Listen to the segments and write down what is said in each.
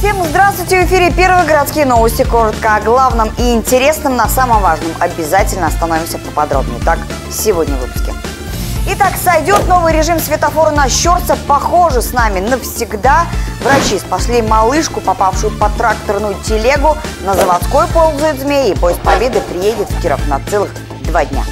Всем здравствуйте! В эфире первые городские новости. Коротко о главном и интересном на самом важном. Обязательно остановимся поподробнее. Так, сегодня в выпуске. Итак, сойдет новый режим светофора на Щерца. Похоже, с нами навсегда. Врачи спасли малышку, попавшую под тракторную телегу. На заводской ползают змеи. Поезд Победы приедет в Киров на целых два дня.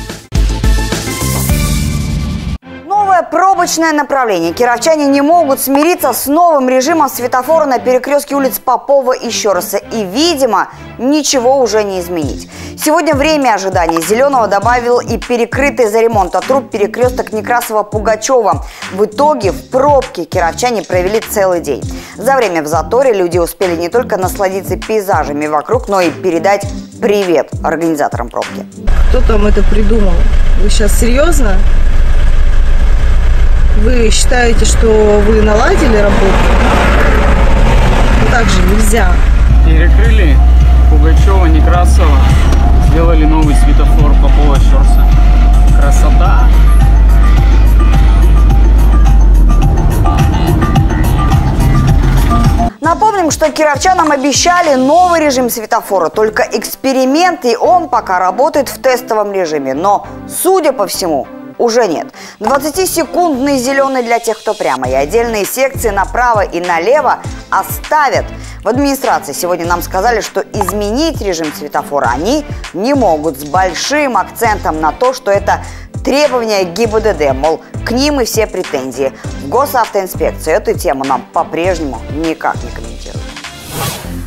Новое пробочное направление. Кировчане не могут смириться с новым режимом светофора на перекрестке улиц Попова и Щороса. И, видимо, ничего уже не изменить. Сегодня время ожидания зеленого добавил и перекрытый за ремонт от труб перекресток Некрасова-Пугачева. В итоге в пробке кировчане провели целый день. За время в заторе люди успели не только насладиться пейзажами вокруг, но и передать привет организаторам пробки. Кто там это придумал? Вы сейчас серьезно? Вы считаете, что вы наладили работу? Так же нельзя. Перекрыли Пугачева, Некрасова, сделали новый светофор Попова Щорса. Красота! Напомним, что кировчанам обещали новый режим светофора, только эксперимент, и он пока работает в тестовом режиме. Но, судя по всему, уже нет. 20-секундный зеленый для тех, кто прямо, и отдельные секции направо и налево оставят. В администрации сегодня нам сказали, что изменить режим светофора они не могут с большим акцентом на то, что это требования ГИБДД, мол, к ним и все претензии. В госавтоинспекции эту тему нам по-прежнему никак не комментируют.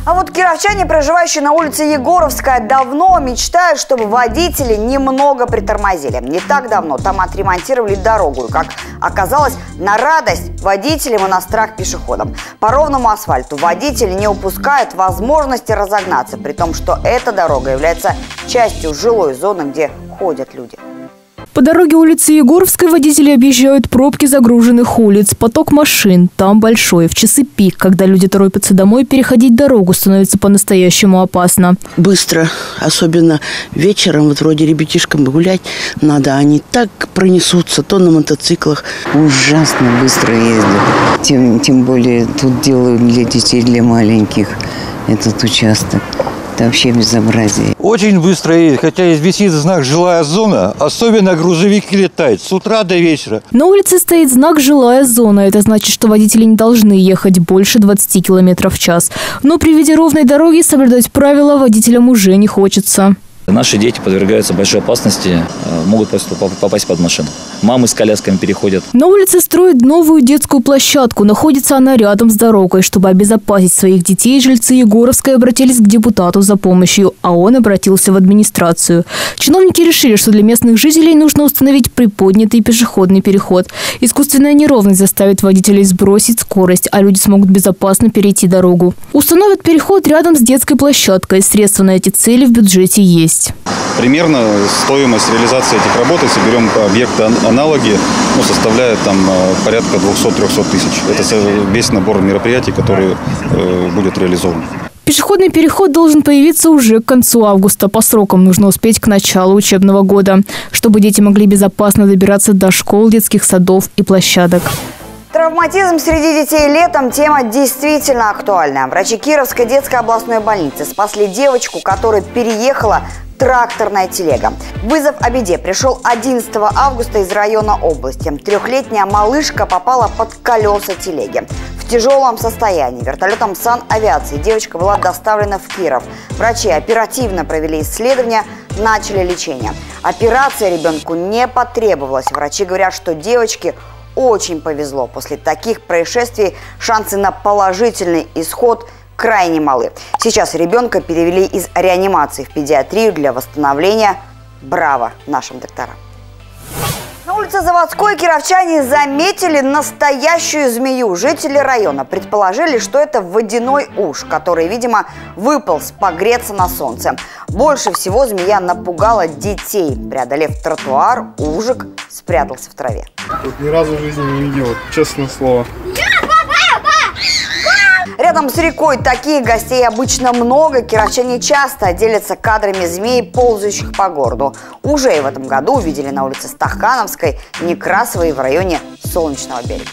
А вот кировчане, проживающие на улице Егоровская, давно мечтают, чтобы водители немного притормозили. Не так давно там отремонтировали дорогу. И, как оказалось, на радость водителям и на страх пешеходам. По ровному асфальту водители не упускают возможности разогнаться, при том, что эта дорога является частью жилой зоны, где ходят люди. По дороге улицы Егоровской водители объезжают пробки загруженных улиц. Поток машин там большой. В часы пик, когда люди торопятся домой, переходить дорогу становится по-настоящему опасно. Быстро, особенно вечером, вот вроде ребятишкам гулять надо, они так пронесутся, то на мотоциклах. Ужасно быстро ездят. Тем, тем более тут делают для детей, для маленьких этот участок. Это вообще безобразие. Очень быстро едет, хотя и висит знак «Жилая зона», особенно грузовики летают с утра до вечера. На улице стоит знак «Жилая зона». Это значит, что водители не должны ехать больше 20 км в час. Но при виде ровной дороги соблюдать правила водителям уже не хочется. Наши дети подвергаются большой опасности, э, могут попасть под машину. Мамы с колясками переходят. На улице строят новую детскую площадку. Находится она рядом с дорогой. Чтобы обезопасить своих детей, жильцы Егоровской обратились к депутату за помощью, а он обратился в администрацию. Чиновники решили, что для местных жителей нужно установить приподнятый пешеходный переход. Искусственная неровность заставит водителей сбросить скорость, а люди смогут безопасно перейти дорогу. Установят переход рядом с детской площадкой. Средства на эти цели в бюджете есть есть. Примерно стоимость реализации этих работ, если берем объекты аналоги, ну, составляет там э, порядка 200-300 тысяч. Это весь набор мероприятий, который э, будет реализован. Пешеходный переход должен появиться уже к концу августа. По срокам нужно успеть к началу учебного года, чтобы дети могли безопасно добираться до школ, детских садов и площадок. Травматизм среди детей летом – тема действительно актуальная. Врачи Кировской детской областной больницы спасли девочку, которая переехала тракторная телега. Вызов о беде пришел 11 августа из района области. Трехлетняя малышка попала под колеса телеги. В тяжелом состоянии вертолетом санавиации девочка была доставлена в Киров. Врачи оперативно провели исследования, начали лечение. Операция ребенку не потребовалась. Врачи говорят, что девочке очень повезло. После таких происшествий шансы на положительный исход – крайне малы. Сейчас ребенка перевели из реанимации в педиатрию для восстановления. Браво нашим докторам! На улице Заводской кировчане заметили настоящую змею. Жители района предположили, что это водяной уж, который, видимо, выполз погреться на солнце. Больше всего змея напугала детей. Преодолев тротуар, ужик спрятался в траве. Тут ни разу в жизни не видел, честное слово. Рядом с рекой таких гостей обычно много. Кировчане часто делятся кадрами змей, ползающих по городу. Уже и в этом году увидели на улице Стахановской, Некрасовой в районе Солнечного берега.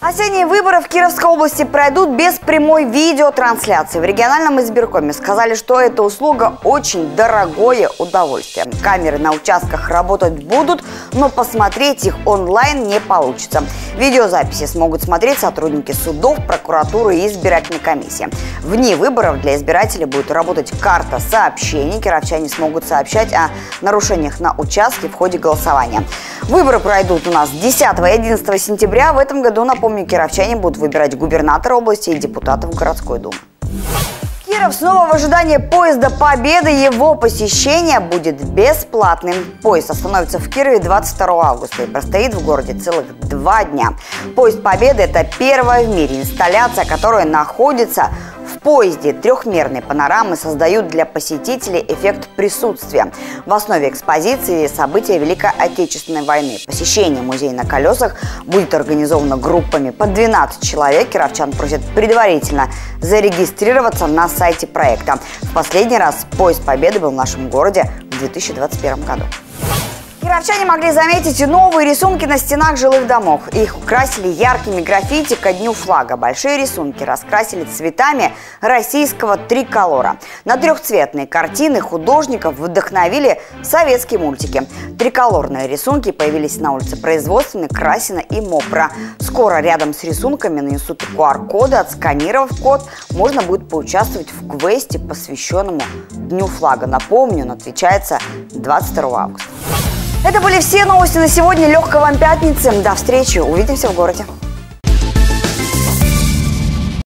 Осенние выборы в Кировской области пройдут без прямой видеотрансляции. В региональном избиркоме сказали, что эта услуга очень дорогое удовольствие. Камеры на участках работать будут, но посмотреть их онлайн не получится. Видеозаписи смогут смотреть сотрудники судов, прокуратуры и избирательной комиссии. Вне выборов для избирателей будет работать карта сообщений. Кировчане смогут сообщать о нарушениях на участке в ходе голосования. Выборы пройдут у нас 10 и 11 сентября. В этом году, напомню, кировчане будут выбирать губернатора области и депутатов городской думы. Киров снова в ожидании поезда Победы. Его посещение будет бесплатным. Поезд остановится в Кирове 22 августа и простоит в городе целых два дня. Поезд Победы – это первая в мире инсталляция, которая находится в поезде трехмерные панорамы создают для посетителей эффект присутствия. В основе экспозиции события Великой Отечественной войны. Посещение музея на колесах будет организовано группами по 12 человек. Кировчан просят предварительно зарегистрироваться на сайте проекта. В последний раз поезд Победы был в нашем городе в 2021 году. Кировчане могли заметить новые рисунки на стенах жилых домов. Их украсили яркими граффити ко дню флага. Большие рисунки раскрасили цветами российского триколора. На трехцветные картины художников вдохновили советские мультики. Триколорные рисунки появились на улице Производственной, Красина и Мопра. Скоро рядом с рисунками нанесут QR-коды. Отсканировав код, можно будет поучаствовать в квесте, посвященному Дню флага. Напомню, он отвечается 22 августа. Это были все новости на сегодня. Легкой вам пятницы. До встречи. Увидимся в городе.